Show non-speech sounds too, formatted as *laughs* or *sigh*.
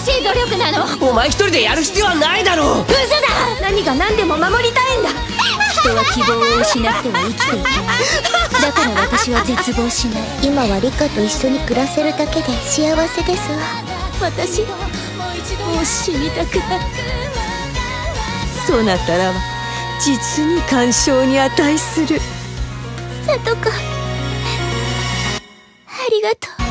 しい努力なの *laughs* お前一人でやる必要はないだろう。嘘だ。何が何でも守りたいんだ。人は希望を失っては生きていけないだから私は絶望しない。今はリカと一緒に暮らせるだけで幸せですわ。私はもう死にたくないそなたらは実に感傷に値する。さとか。ありがとう。